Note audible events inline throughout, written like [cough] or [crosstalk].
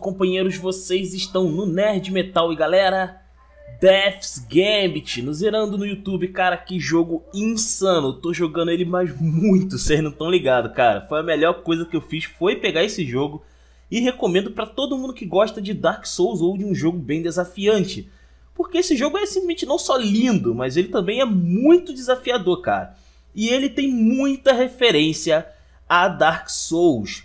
companheiros, vocês estão no Nerd Metal e galera, Death's Gambit, no zerando no YouTube, cara, que jogo insano, tô jogando ele mais muito, vocês não estão ligados, cara, foi a melhor coisa que eu fiz, foi pegar esse jogo e recomendo para todo mundo que gosta de Dark Souls ou de um jogo bem desafiante, porque esse jogo é simplesmente não só lindo, mas ele também é muito desafiador, cara, e ele tem muita referência a Dark Souls,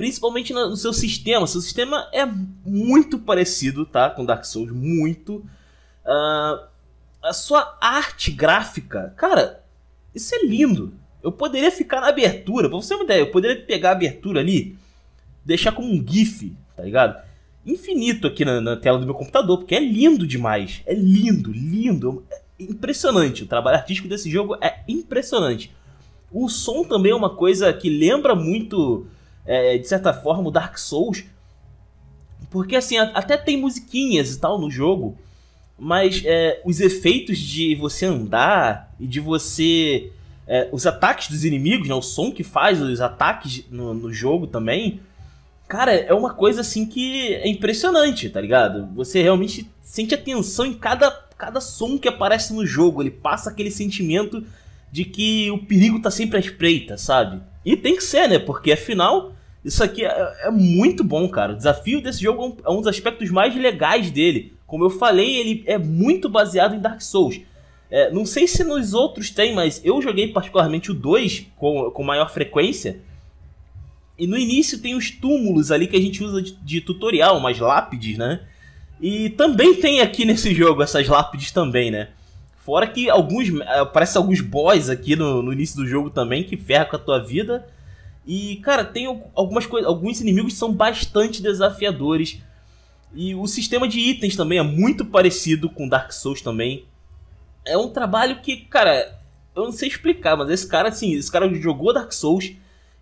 principalmente no seu sistema. Seu sistema é muito parecido, tá, com Dark Souls, muito. Uh, a sua arte gráfica, cara, isso é lindo. Eu poderia ficar na abertura, pra você ter uma ideia, eu poderia pegar a abertura ali, deixar como um GIF, tá ligado? Infinito aqui na, na tela do meu computador, porque é lindo demais. É lindo, lindo. É impressionante. O trabalho artístico desse jogo é impressionante. O som também é uma coisa que lembra muito é, de certa forma, o Dark Souls. Porque assim, até tem musiquinhas e tal no jogo, mas é, os efeitos de você andar e de você. É, os ataques dos inimigos, né, o som que faz os ataques no, no jogo também. Cara, é uma coisa assim que é impressionante, tá ligado? Você realmente sente atenção em cada, cada som que aparece no jogo. Ele passa aquele sentimento de que o perigo tá sempre à espreita, sabe? E tem que ser, né? Porque afinal, isso aqui é, é muito bom, cara. O desafio desse jogo é um, é um, dos aspectos mais legais dele. Como eu falei, ele é muito baseado em Dark Souls. É, não sei se nos outros tem, mas eu joguei particularmente o 2 com, com maior frequência. E no início tem os túmulos ali que a gente usa de, de tutorial, umas lápides, né? E também tem aqui [laughs] nesse jogo essas lápides também, né? Fora que alguns. Aparece alguns boss aqui no, no início do jogo também que ferra com a tua vida. E, cara, tem algumas coisas. Alguns inimigos são bastante desafiadores. E o sistema de itens também é muito parecido com Dark Souls também. É um trabalho que, cara, eu não sei explicar, mas esse cara, assim, esse cara jogou Dark Souls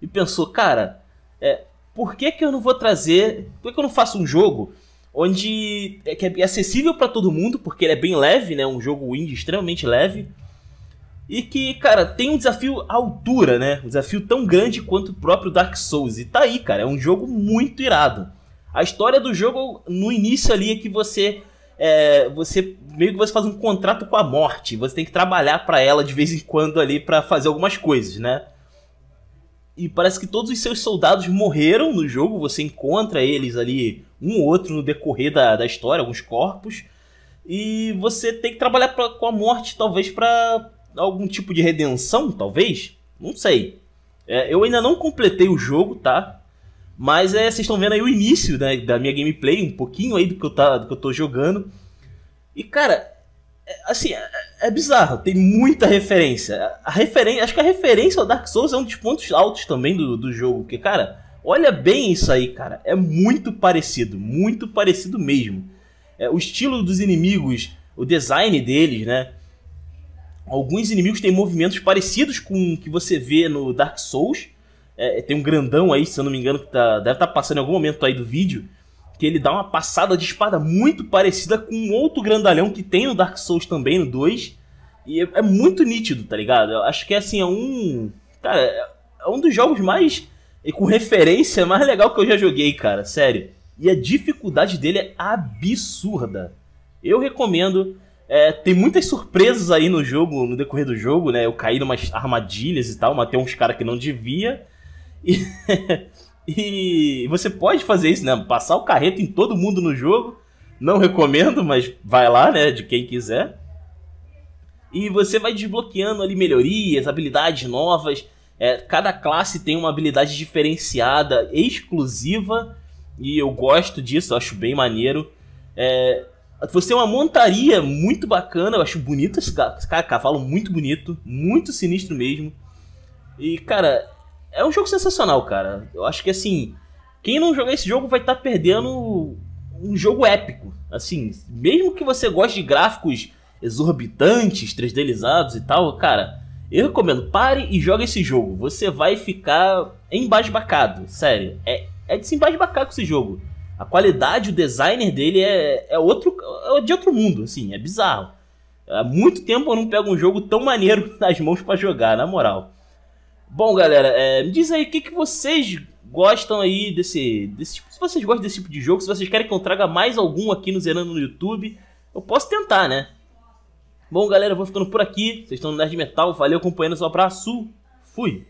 e pensou, cara, é, por que que eu não vou trazer. Por que, que eu não faço um jogo onde é, que é acessível para todo mundo, porque ele é bem leve, né? Um jogo indie extremamente leve. E que, cara, tem um desafio à altura, né? Um desafio tão grande quanto o próprio Dark Souls. E tá aí, cara, é um jogo muito irado. A história do jogo, no início ali, é que você. É, você meio que você faz um contrato com a morte. Você tem que trabalhar para ela de vez em quando ali para fazer algumas coisas, né? E parece que todos os seus soldados morreram no jogo. Você encontra eles ali, um ou outro, no decorrer da, da história, alguns corpos. E você tem que trabalhar pra, com a morte, talvez, para algum tipo de redenção, talvez? Não sei. É, eu ainda não completei o jogo, tá? Mas é, vocês estão vendo aí o início né, da minha gameplay, um pouquinho aí do que eu, tá, do que eu tô jogando. E, cara, é, assim, é, é, bizarro, tem muita referência. A referência. Acho que a referência ao Dark Souls é um dos pontos altos também do, do jogo. Porque, cara, olha bem isso aí, cara. É muito parecido, muito parecido mesmo. É, o estilo dos inimigos, o design deles, né? Alguns inimigos têm movimentos parecidos com o que você vê no Dark Souls. É, tem um grandão aí, se eu não me engano, que tá, deve estar tá passando em algum momento aí do vídeo que ele dá uma passada de espada muito parecida com outro grandalhão que tem no Dark Souls também, no 2. E é, é muito nítido, tá ligado? Eu acho que assim, é um. Cara, é um dos jogos mais. Com referência mais legal que eu já joguei, cara, sério. E a dificuldade dele é absurda. Eu recomendo. É, tem muitas surpresas aí no jogo, no decorrer do jogo, né? Eu caí em umas armadilhas e tal, matei uns caras que não devia. E. [laughs] E você pode fazer isso, né? Passar o carreto em todo mundo no jogo. Não recomendo, mas vai lá, né? De quem quiser. E você vai desbloqueando ali melhorias, habilidades novas. É, cada classe tem uma habilidade diferenciada, exclusiva. E eu gosto disso, eu acho bem maneiro. É, você é uma montaria muito bacana, eu acho bonito esse, esse cara, cavalo muito bonito, muito sinistro mesmo. E, cara, é um jogo sensacional, cara. Eu acho que assim, quem não jogar esse jogo vai estar tá perdendo um jogo épico. Assim, mesmo que você goste de gráficos exorbitantes, 3Dizados e tal, cara, eu recomendo, pare e jogue esse jogo. Você vai ficar embasbacado, sério. É, é de se embasbacar com esse jogo. A qualidade, o designer dele é, é outro é de outro mundo, assim, é bizarro. Há muito tempo eu não pego um jogo tão maneiro [laughs] nas mãos para jogar, na moral. Bom, galera, é, me diz aí o que, que vocês gostam aí desse, desse tipo, se vocês gostam desse tipo de jogo, se vocês querem que eu traga mais algum aqui no Zerando no YouTube, eu posso tentar, né? Bom, galera, eu vou ficando por aqui. Vocês estão no Nerd Metal. Valeu, acompanhando. Um abraço. Fui.